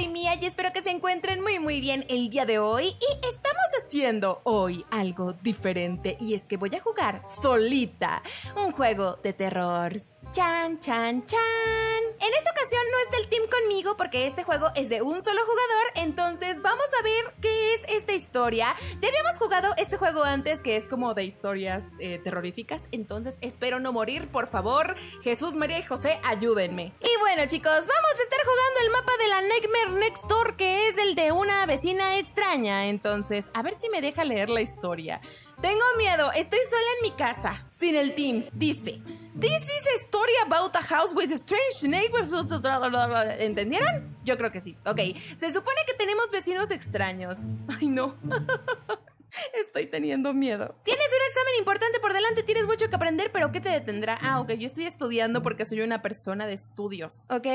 soy Mía y espero que se encuentren muy muy bien el día de hoy y estamos haciendo hoy algo diferente y es que voy a jugar solita un juego de terror. Chan, chan, chan. En esta ocasión no es del team conmigo porque este juego es de un solo jugador, entonces vamos Ya habíamos jugado este juego antes que es como de historias eh, terroríficas, entonces espero no morir, por favor. Jesús, María y José, ayúdenme. Y bueno chicos, vamos a estar jugando el mapa de la Nightmare Next Door que es el de una vecina extraña, entonces a ver si me deja leer la historia. Tengo miedo, estoy sola en mi casa, sin el team. Dice, This is a story about a house with strange neighbors. ¿Entendieron? Yo creo que sí. Ok, se supone que tenemos vecinos extraños. Ay, no. Estoy teniendo miedo. Tienes un examen importante por delante, tienes mucho que aprender, pero ¿qué te detendrá? Ah, ok, yo estoy estudiando porque soy una persona de estudios. Ok,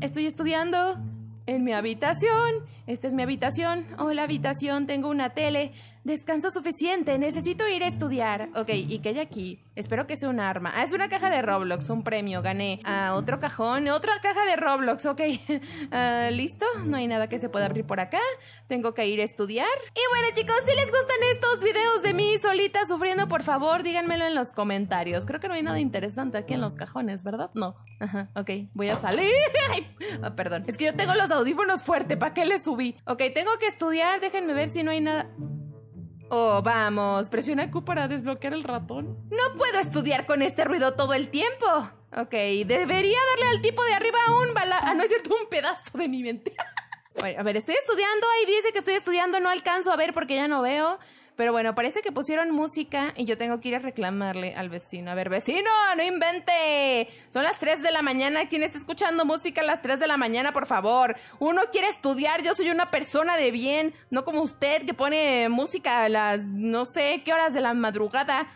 estoy estudiando en mi habitación. Esta es mi habitación. Hola, habitación, tengo una tele. Descanso suficiente, necesito ir a estudiar. Ok, ¿y qué hay aquí? Espero que sea un arma. Ah, es una caja de Roblox, un premio, gané. Ah, otro cajón, otra caja de Roblox, ok. Ah, ¿Listo? No hay nada que se pueda abrir por acá. Tengo que ir a estudiar. Y bueno chicos, si les gustan estos videos de mí solita sufriendo, por favor, díganmelo en los comentarios. Creo que no hay nada interesante aquí en los cajones, ¿verdad? No. Ajá, ok, voy a salir. Ah, perdón, es que yo tengo los audífonos fuerte, ¿para qué les subí? Ok, tengo que estudiar, déjenme ver si no hay nada... Oh, vamos, presiona Q para desbloquear el ratón. No puedo estudiar con este ruido todo el tiempo. Ok, debería darle al tipo de arriba un bala... Ah, no es cierto, un pedazo de mi mente. a ver, estoy estudiando, ahí dice que estoy estudiando, no alcanzo a ver porque ya no veo. Pero bueno, parece que pusieron música y yo tengo que ir a reclamarle al vecino. A ver, vecino, no invente. Son las 3 de la mañana. ¿Quién está escuchando música a las 3 de la mañana, por favor? Uno quiere estudiar. Yo soy una persona de bien. No como usted que pone música a las no sé qué horas de la madrugada.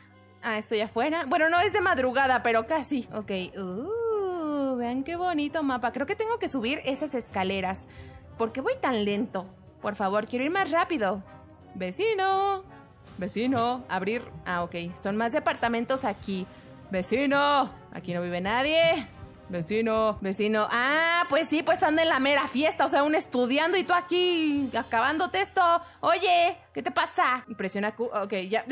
Ah, estoy afuera. Bueno, no es de madrugada, pero casi. Ok. Uh, vean qué bonito mapa. Creo que tengo que subir esas escaleras. ¿Por qué voy tan lento? Por favor, quiero ir más rápido. Vecino. Vecino. Abrir. Ah, ok. Son más departamentos aquí. Vecino. Aquí no vive nadie. Vecino. Vecino. Ah, pues sí, pues anda en la mera fiesta. O sea, un estudiando y tú aquí acabándote esto. Oye, ¿qué te pasa? Impresiona Q. Ok, ya.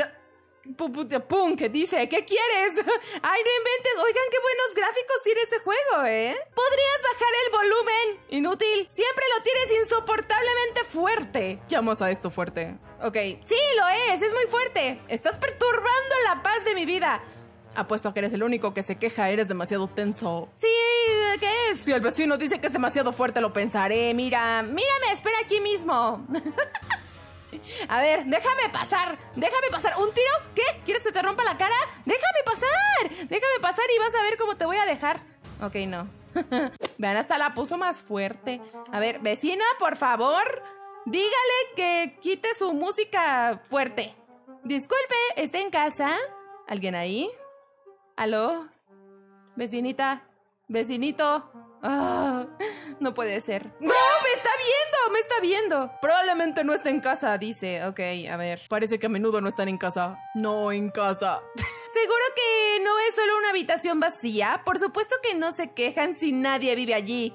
¡Pum! ¿Qué dice? ¿Qué quieres? ¡Ay, no inventes! Oigan, qué buenos gráficos tiene este juego, ¿eh? ¿Podrías bajar el volumen? Inútil. Siempre lo tienes insoportablemente fuerte. Llamas a esto fuerte. Ok. Sí, lo es. Es muy fuerte. Estás perturbando la paz de mi vida. Apuesto a que eres el único que se queja, eres demasiado tenso. Sí, ¿qué es? Si el vecino dice que es demasiado fuerte, lo pensaré. Mira, mírame, espera aquí mismo. A ver, déjame pasar. Déjame pasar. ¿Un tiro? ¿Qué? ¿Quieres que te rompa la cara? Déjame pasar. Déjame pasar y vas a ver cómo te voy a dejar. Ok, no. Vean, hasta la puso más fuerte. A ver, vecina, por favor. Dígale que quite su música fuerte. Disculpe, ¿está en casa? ¿Alguien ahí? ¿Aló? Vecinita. Vecinito. Ah, no puede ser. ¡No! ¡Me está viendo! ¡Me está viendo! Probablemente no está en casa, dice. Ok, a ver. Parece que a menudo no están en casa. No en casa. ¿Seguro que no es solo una habitación vacía? Por supuesto que no se quejan si nadie vive allí.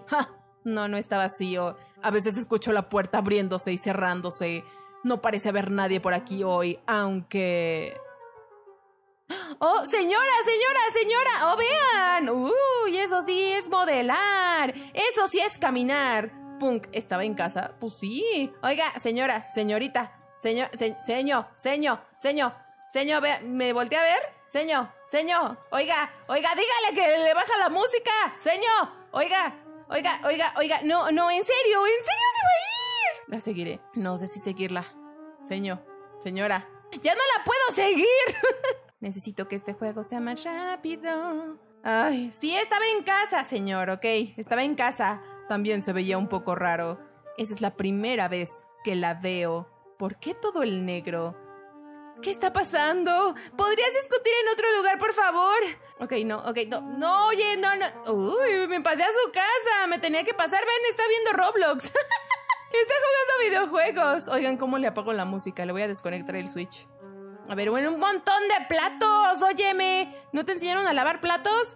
No, no está vacío. A veces escucho la puerta abriéndose y cerrándose. No parece haber nadie por aquí hoy, aunque... ¡Oh, señora, señora, señora! ¡Oh, vean! ¡Uy, eso sí es modelar! ¡Eso sí es caminar! Punk, ¿estaba en casa? Pues sí. Oiga, señora, señorita, señor, señor, señor, señor, señor, vea, ¿me volteé a ver? Señor, señor, oiga, oiga, dígale que le baja la música, señor, oiga, oiga, oiga, oiga, no, no, en serio, en serio se va a ir. La seguiré. No sé si seguirla. Señor, señora, ya no la puedo seguir. Necesito que este juego sea más rápido. Ay, sí, estaba en casa, señor, ok. Estaba en casa. También se veía un poco raro. Esa es la primera vez que la veo. ¿Por qué todo el negro? ¿Qué está pasando? ¿Podrías discutir en otro lugar, por favor? Ok, no, ok, no, no, oye, no, no. Uy, me pasé a su casa. Me tenía que pasar. Ven, está viendo Roblox. está jugando videojuegos. Oigan, ¿cómo le apago la música? Le voy a desconectar el Switch. A ver, bueno, un montón de platos. Óyeme, ¿no te enseñaron a lavar platos?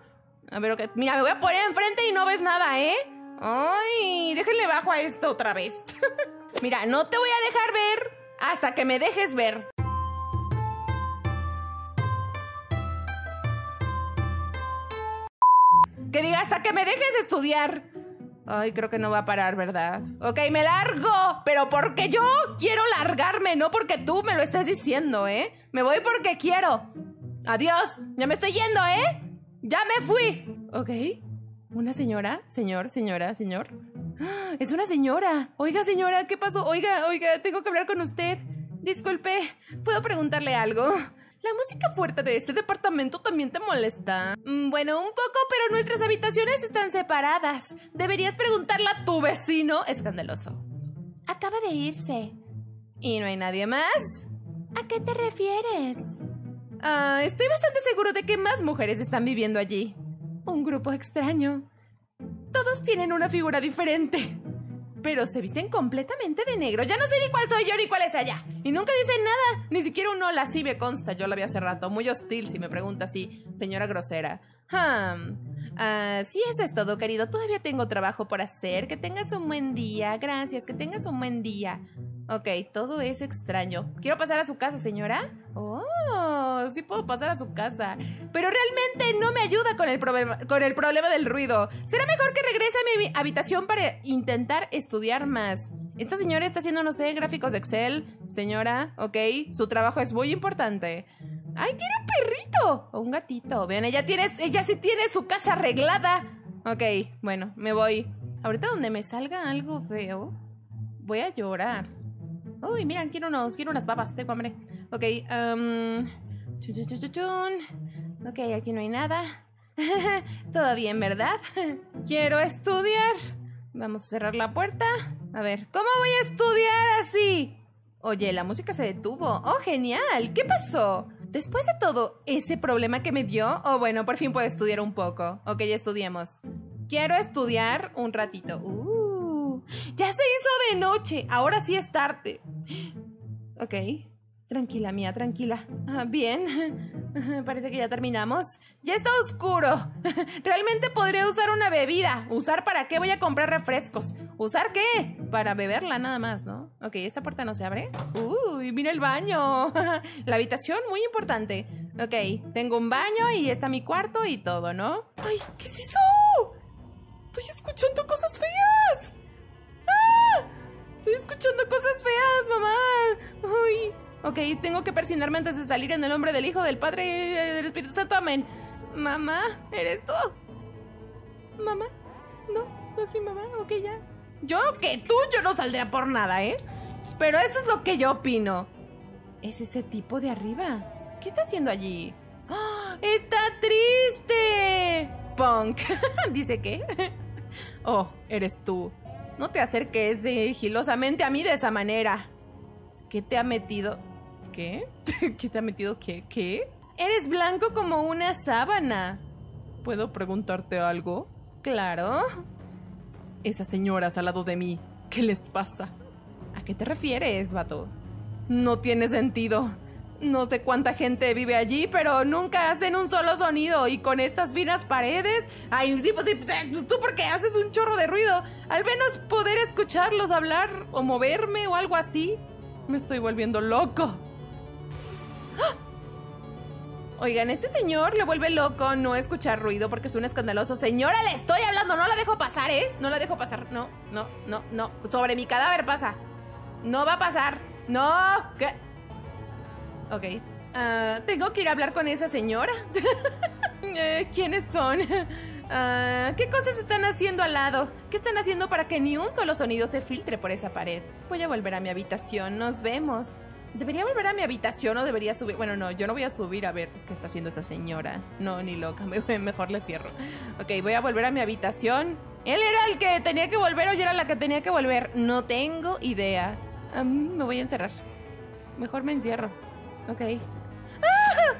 A ver, ok. Mira, me voy a poner enfrente y no ves nada, ¿eh? Ay, déjenle bajo a esto otra vez. Mira, no te voy a dejar ver hasta que me dejes ver. Que diga hasta que me dejes estudiar. Ay, creo que no va a parar, ¿verdad? Ok, me largo, pero porque yo quiero largarme, no porque tú me lo estés diciendo, ¿eh? Me voy porque quiero. Adiós, ya me estoy yendo, ¿eh? Ya me fui. Ok. ¿Una señora? Señor, señora, señor. ¡Ah! Es una señora. Oiga, señora, ¿qué pasó? Oiga, oiga, tengo que hablar con usted. Disculpe, ¿puedo preguntarle algo? ¿La música fuerte de este departamento también te molesta? Mm, bueno, un poco, pero nuestras habitaciones están separadas. Deberías preguntarle a tu vecino. Escandaloso. Acaba de irse. ¿Y no hay nadie más? ¿A qué te refieres? Ah, estoy bastante seguro de que más mujeres están viviendo allí. Un grupo extraño. Todos tienen una figura diferente. Pero se visten completamente de negro. Ya no sé ni cuál soy yo ni cuál es allá. Y nunca dicen nada. Ni siquiera un hola, sí me consta. Yo la vi hace rato. Muy hostil si me pregunta así, señora grosera. Hmm. Ah, sí, eso es todo, querido. Todavía tengo trabajo por hacer. Que tengas un buen día. Gracias, que tengas un buen día. Ok, todo es extraño. ¿Quiero pasar a su casa, señora? Oh, sí puedo pasar a su casa. Pero realmente no me ayuda con el, problema, con el problema del ruido. Será mejor que regrese a mi habitación para intentar estudiar más. Esta señora está haciendo, no sé, gráficos de Excel. Señora, ok, su trabajo es muy importante. ¡Ay, tiene un perrito! O un gatito. Vean, ella, tiene, ella sí tiene su casa arreglada. Ok, bueno, me voy. Ahorita donde me salga algo feo, voy a llorar. Uy, miren, quiero, unos, quiero unas papas, tengo hambre. Ok, um, Ok, aquí no hay nada. Todo bien, ¿verdad? quiero estudiar. Vamos a cerrar la puerta. A ver, ¿cómo voy a estudiar así? Oye, la música se detuvo. Oh, genial. ¿Qué pasó? Después de todo ese problema que me dio, oh bueno, por fin puedo estudiar un poco. Ok, ya estudiemos. Quiero estudiar un ratito. Uh. Ya se hizo de noche. Ahora sí es tarde. Ok. Tranquila, mía, tranquila. Ah, bien. Parece que ya terminamos. Ya está oscuro. Realmente podría usar una bebida. ¿Usar para qué? Voy a comprar refrescos. ¿Usar qué? Para beberla nada más, ¿no? Ok, esta puerta no se abre. Uy, mira el baño. La habitación, muy importante. Ok, tengo un baño y está mi cuarto y todo, ¿no? ¡Ay, qué es eso! Estoy escuchando cosas feas. Estoy escuchando cosas. Ok, tengo que persinarme antes de salir en el nombre del Hijo, del Padre y del Espíritu Santo. Amén. Mamá, ¿eres tú? ¿Mamá? No, no es mi mamá. Ok, ya. Yo que tú, yo no saldría por nada, ¿eh? Pero eso es lo que yo opino. Es ese tipo de arriba. ¿Qué está haciendo allí? ¡Oh, ¡Está triste! Punk. ¿Dice qué? oh, eres tú. No te acerques sigilosamente a mí de esa manera. ¿Qué te ha metido? ¿Qué? ¿Qué te ha metido qué? ¿Qué? Eres blanco como una sábana. ¿Puedo preguntarte algo? Claro. Esas señoras al lado de mí, ¿qué les pasa? ¿A qué te refieres, vato? No tiene sentido. No sé cuánta gente vive allí, pero nunca hacen un solo sonido. Y con estas finas paredes. Ay, sí, pues sí, pues tú porque haces un chorro de ruido. Al menos poder escucharlos hablar o moverme o algo así. Me estoy volviendo loco. Oigan, este señor le vuelve loco no escuchar ruido porque es un escandaloso. Señora, le estoy hablando, no la dejo pasar, ¿eh? No la dejo pasar. No, no, no, no. Sobre mi cadáver pasa. No va a pasar. No. ¿Qué? Ok. Ah, tengo que ir a hablar con esa señora. Eh, ¿Quiénes son? Ah, ¿Qué cosas están haciendo al lado? ¿Qué están haciendo para que ni un solo sonido se filtre por esa pared? Voy a volver a mi habitación. Nos vemos. ¿Debería volver a mi habitación o debería subir? Bueno, no, yo no voy a subir a ver qué está haciendo esa señora. No, ni loca. Mejor le cierro. Ok, voy a volver a mi habitación. ¿Él era el que tenía que volver o yo era la que tenía que volver? No tengo idea. me voy a encerrar. Mejor me encierro. Ok. ¡Ah!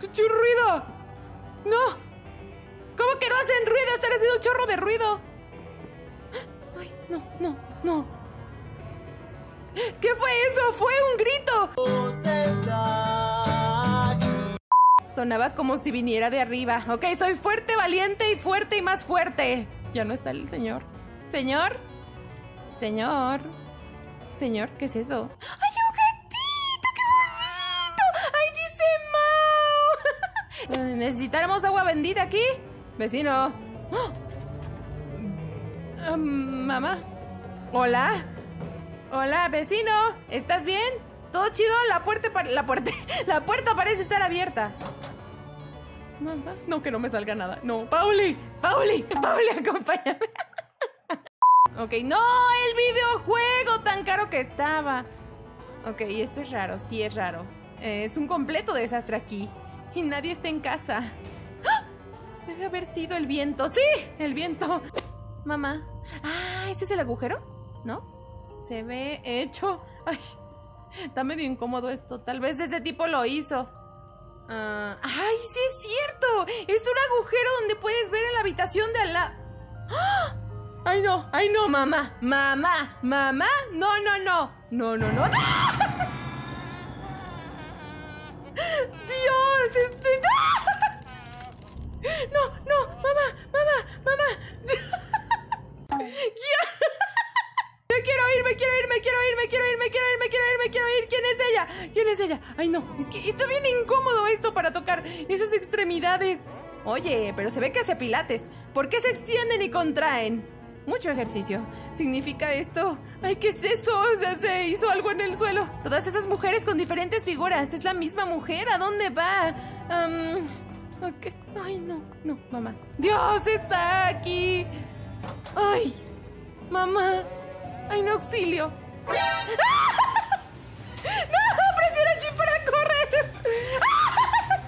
¡Qué ruido! ¡No! ¿Cómo que no hacen ruido? Están haciendo un chorro de ruido. ¡Ay, no, no, no! ¿Qué fue eso? ¡Fue un grito! Sonaba como si viniera de arriba. Ok, soy fuerte, valiente y fuerte y más fuerte. Ya no está el señor. Señor. Señor. Señor, ¿qué es eso? ¡Ay, un gatito! ¡Qué bonito! ¡Ay, dice Mau! ¿Necesitáramos agua bendita aquí? Vecino. ¡Oh! Um, mamá. Hola. Hola, vecino. ¿Estás bien? ¿Todo chido? La puerta, la puerta, la puerta parece estar abierta. No, que no me salga nada. No, Pauli, Pauli, Pauli, acompáñame. ok, no, el videojuego tan caro que estaba. Ok, esto es raro, sí es raro. es un completo desastre aquí. Y nadie está en casa. ¡Ah! Debe haber sido el viento. ¡Sí! El viento. Mamá. Ah, ¿este es el agujero? ¿No? Se ve hecho. Ay, está medio incómodo esto. Tal vez ese tipo lo hizo. Ah, ¡Ay, sí es cierto! Es un agujero donde puedes ver en la habitación de al lado. ¡Ah! ¡Ay, no! ¡Ay, no, mamá! ¡Mamá! ¡Mamá! ¡No, no, no! ¡No, no, no! ¡Ah! ¡Dios! ¡Este! ¡No! ¡No! ¡Mamá! ¡Mamá! ¡Mamá! ¡Me quiero ir! ¡Me quiero ir! ¡Me quiero ir! ¡Me quiero ir! ¡Me quiero ir! ¡Me quiero ir! ¡Me quiero ir! ¿Quién es ella? ¿Quién es ella? ¡Ay, no! Es que está bien incómodo esto para tocar esas Oye, pero se ve que hace pilates. ¿Por qué se extienden y contraen? Mucho ejercicio. ¿Significa esto? Ay, ¿qué es eso? Se hizo algo en el suelo. Todas esas mujeres con diferentes figuras. Es la misma mujer. ¿A dónde va? Ok. Ay, no, no, mamá. Dios está aquí. Ay, mamá. Ay, no, auxilio. ¡No! ¡Presiona Shift para correr! ¡Ah!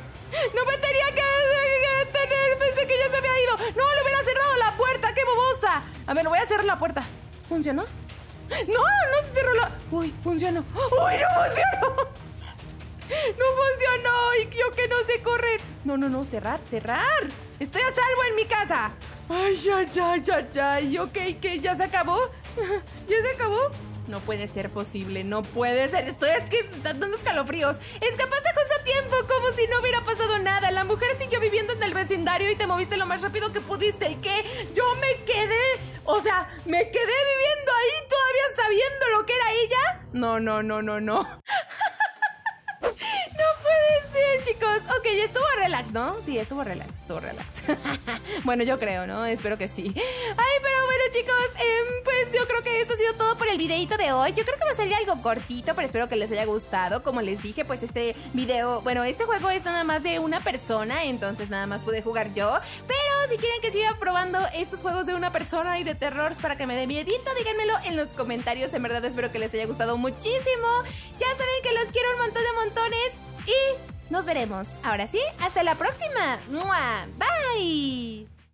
¡No me tenía que tener! Pensé que ya se había ido. ¡No! ¡Le hubiera cerrado la puerta! ¡Qué bobosa! A ver, voy a cerrar la puerta. ¿Funcionó? ¡No! ¡No se cerró la... ¡Uy! ¡Funcionó! ¡Uy! ¡No funcionó! ¡No funcionó! ¡Y yo que no sé correr! No, no, no, cerrar, cerrar. Estoy a salvo en mi casa. Ay, ay, ay, ay, ay. Ok, ¿qué? ¿Ya se acabó? ¿Ya se acabó? No puede ser posible, no puede ser. Estoy aquí dando escalofríos. Escapaste justo a tiempo, como si no hubiera pasado nada. La mujer siguió viviendo en el vecindario y te moviste lo más rápido que pudiste. ¿Y qué? Yo me quedé. O sea, me quedé viviendo ahí todavía sabiendo lo que era ella. No, no, no, no, no. No puede ser, chicos. Ok, estuvo relax, ¿no? Sí, estuvo relax, estuvo relax. bueno, yo creo, ¿no? Espero que sí. Ay, pero bueno, chicos, eh, pues yo creo que esto ha sido todo por el videito de hoy. Yo creo que va a salir algo cortito, pero espero que les haya gustado. Como les dije, pues este video, bueno, este juego es nada más de una persona, entonces nada más pude jugar yo. Pero si quieren que siga probando estos juegos de una persona y de terror para que me dé miedito, díganmelo en los comentarios. En verdad espero que les haya gustado muchísimo. Ya saben que los quiero un montón de montones y nos veremos. Ahora sí, hasta la próxima. Bye.